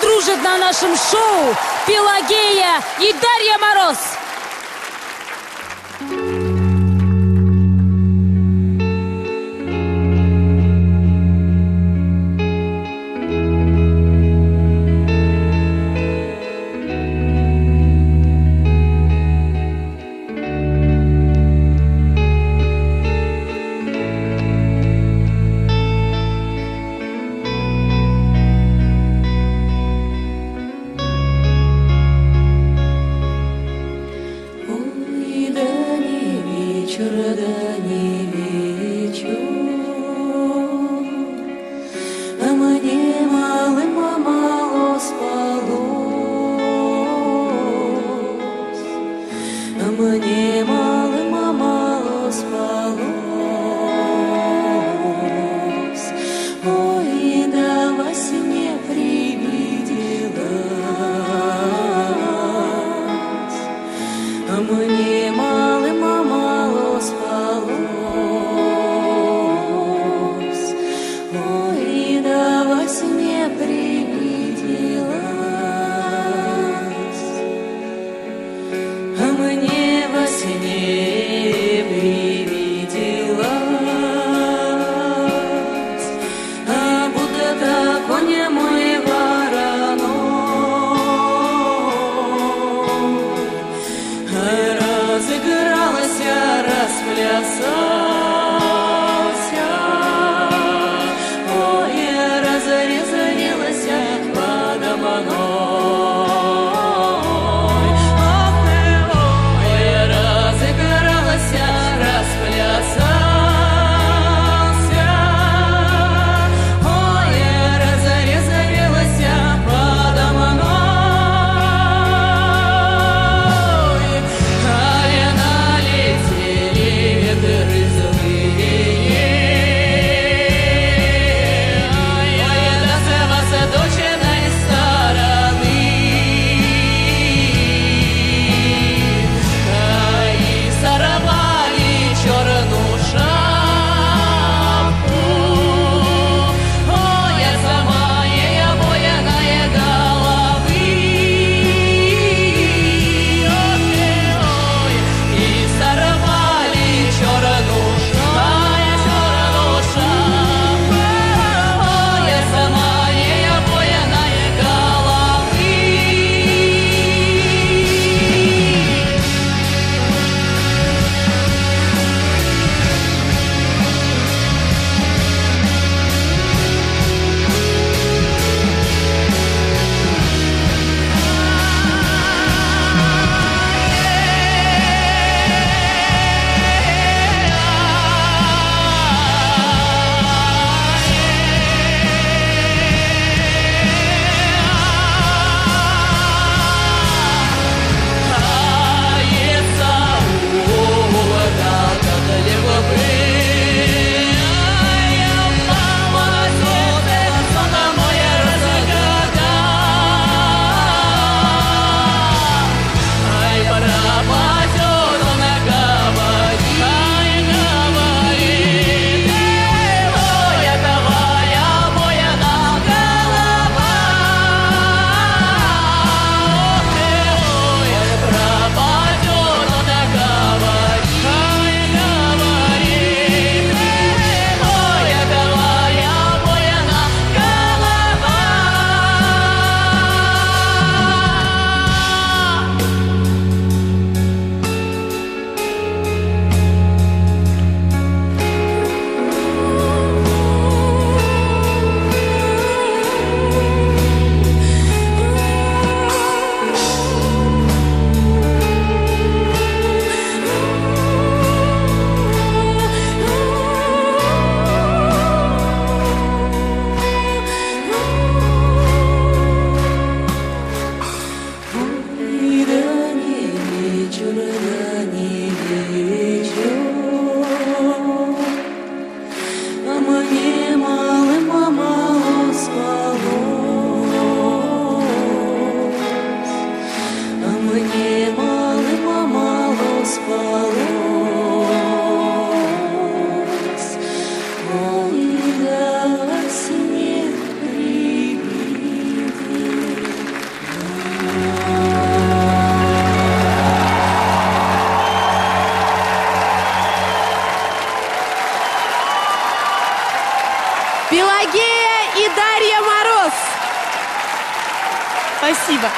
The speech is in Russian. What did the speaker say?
дружат на нашем шоу Пелагея и Дарья Мороз. но мы не можем. singing. Пелагея и Дарья Мороз. Спасибо.